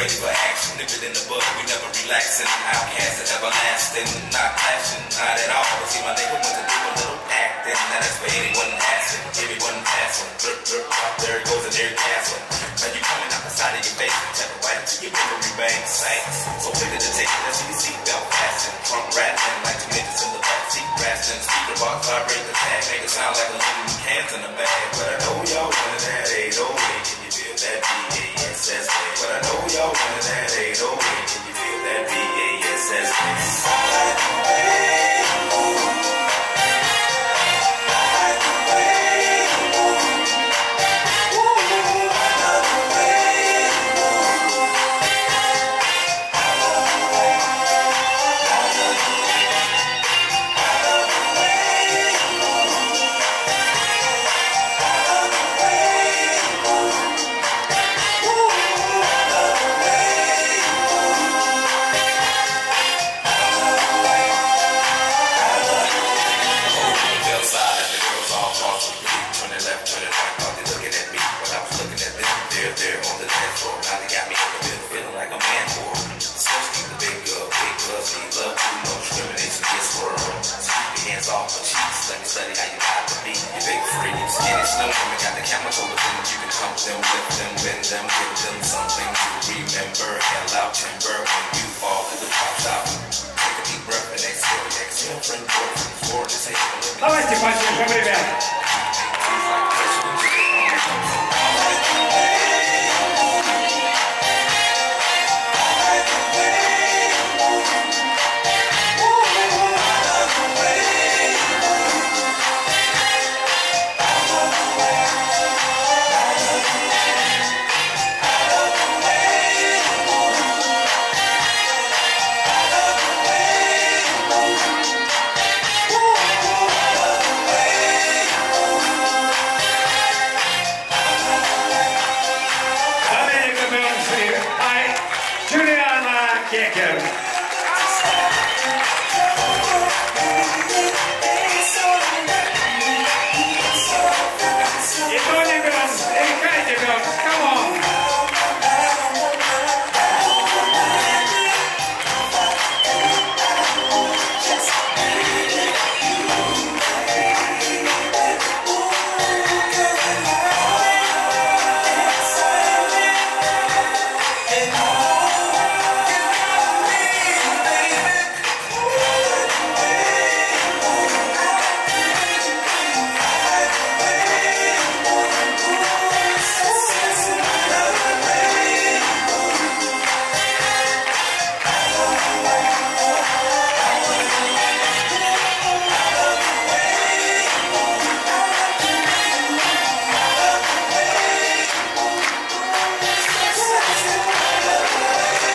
ready for action. Nip it in the bud, we never relaxing. Outcast and everlasting, not clashing, not at all. But see, my nigga went to do a little acting. Now that's for anyone asking, everyone passing. Drip, drip, drop, there it goes, and there it. Now you coming out the side of your face, tap it right into your memory bank. Saints, so quick to take it, that's your seatbelt fasten. Trunk rattling like two ninjas in the backseat, blasting. Speaker box vibrate the tag, make it sound like a little cans in the bag. That keep your hands off my cheeks, let me study how you got to be. You big free, you skinny, slim women got the camera over them. You can pump them, lift them, bend them, give them something to remember. Hell out timber when you fall to the top shop. Take a deep breath and exhale, exhale, friend, boyfriend, gorgeous, hey, Давайте поддержим, ребят. again.